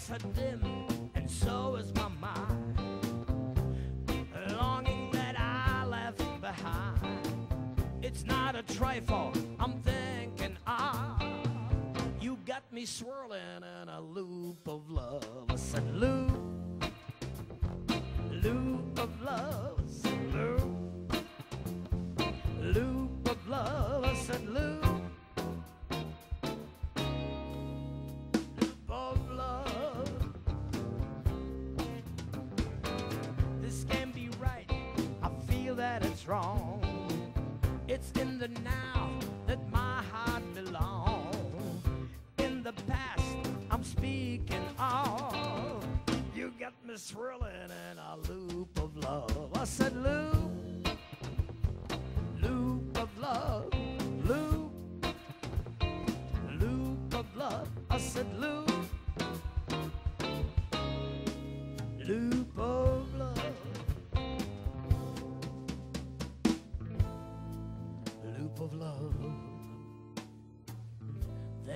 lights are dim, and so is my mind. Longing that I left behind. It's not a trifle, I'm thinking, ah, you got me swirling in a loop of love. I said, loop, that it's wrong. It's in the now that my heart belongs. In the past, I'm speaking of. You got me swirling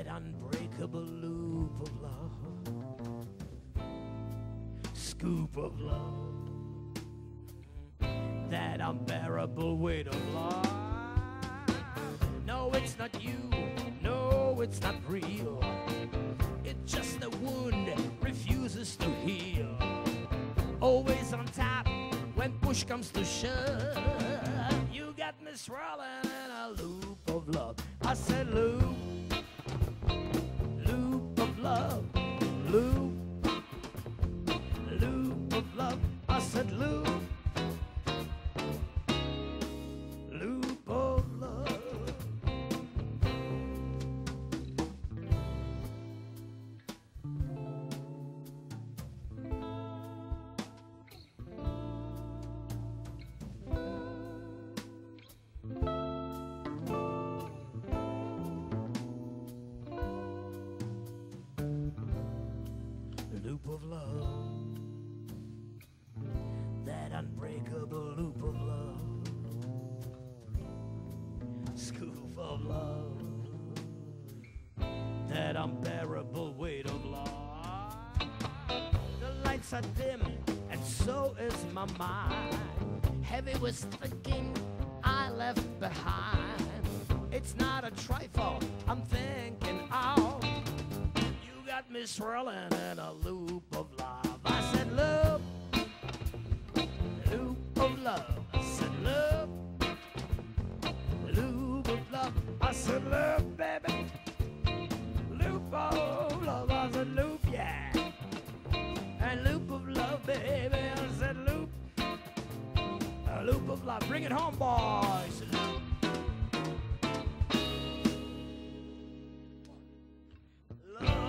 that unbreakable loop of love, scoop of love, that unbearable weight of love. No, it's not you, no, it's not real. It's just a wound refuses to heal. Always on top when push comes to shove. You got me swirling in a loop of love. I said loop, love, loop, unbreakable loop of love, scoop of love, that unbearable weight of love. The lights are dim, and so is my mind. Heavy with thinking I left behind. It's not a trifle, I'm thinking out. You got me swirling in a loop Bring it home, boys. Love.